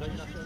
Gracias.